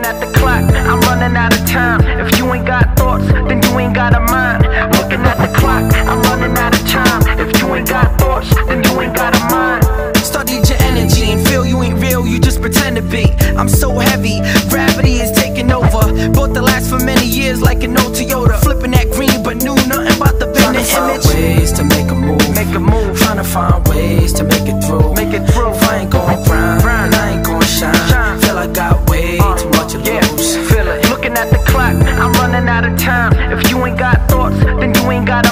looking at the clock, I'm running out of time. If you ain't got thoughts, then you ain't got a mind. Looking at the clock, I'm running out of time. If you ain't got thoughts, then you ain't got a mind. Studied your energy and feel you ain't real, you just pretend to be. I'm so heavy, gravity is taking over. Both the last for many years like an old Toyota. Flipping that green, but knew nothing about the bending image. Ways to make a move, make a move. Trying to find ways to make it through. Make at the clock. I'm running out of time. If you ain't got thoughts, then you ain't got